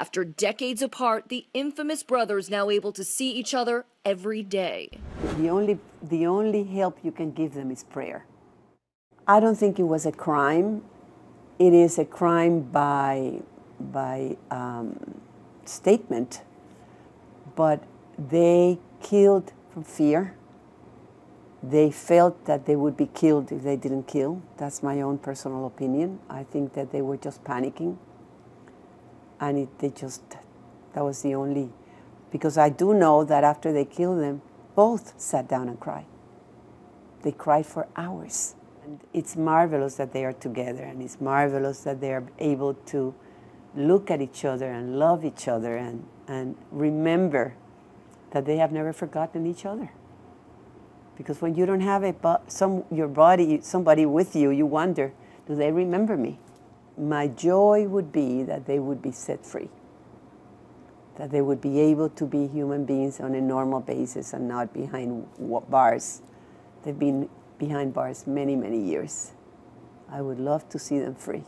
After decades apart, the infamous brothers now able to see each other every day. The only, the only help you can give them is prayer. I don't think it was a crime. It is a crime by, by um, statement, but they killed from fear. They felt that they would be killed if they didn't kill. That's my own personal opinion. I think that they were just panicking. And it, they just, that was the only, because I do know that after they killed them, both sat down and cried. They cried for hours. And it's marvelous that they are together, and it's marvelous that they are able to look at each other and love each other and, and remember that they have never forgotten each other. Because when you don't have a some your body somebody with you, you wonder, do they remember me? My joy would be that they would be set free. That they would be able to be human beings on a normal basis and not behind bars. They've been behind bars many, many years. I would love to see them free.